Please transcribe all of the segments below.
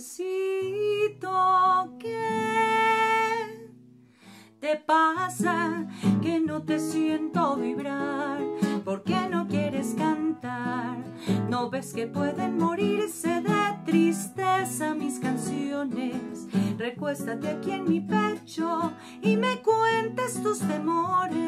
Tiplecito, ¿qué te pasa? Que no te siento vibrar. ¿Por qué no quieres cantar? ¿No ves que pueden morirse de tristeza mis canciones? Recuéstate aquí en mi pecho y me cuentes tus temores.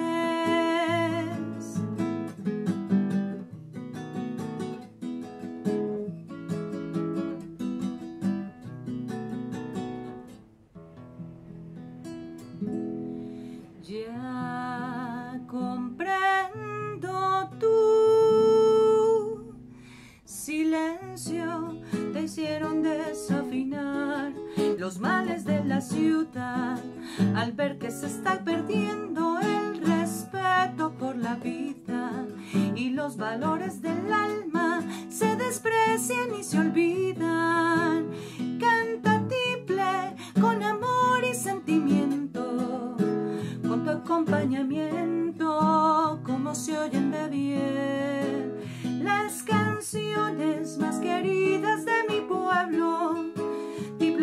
Ya comprendo te hicieron desafinar los males de la ciudad al ver que se está perdiendo el respeto por la vida y los valores del alma se desprecian y se olvidan. Canta tiple con amor y sentimiento acompañamiento, como se oyen de bien las canciones más queridas.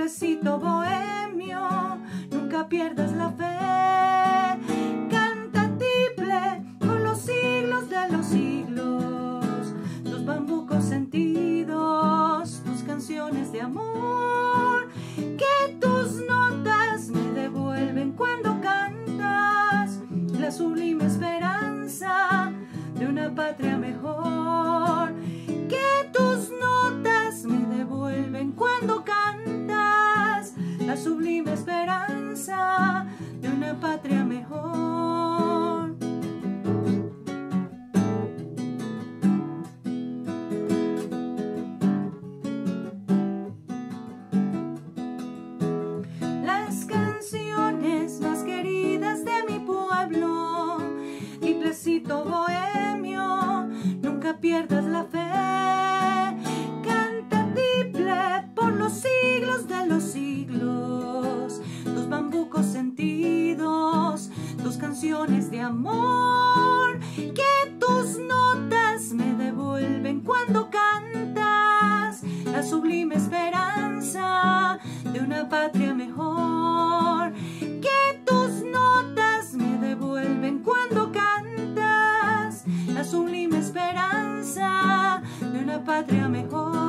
Tiplecito bohemio, nunca pierdas la fe. Canta tiple con los siglos de los siglos, tus bambucos sentidos, tus canciones de amor, la sublime esperanza de una patria mejor. Las canciones más queridas de mi pueblo, tiplecito bohemio, nunca pierdas la fe. Amor, que tus notas me devuelven cuando cantas la sublime esperanza de una patria mejor. Que tus notas me devuelven cuando cantas la sublime esperanza de una patria mejor.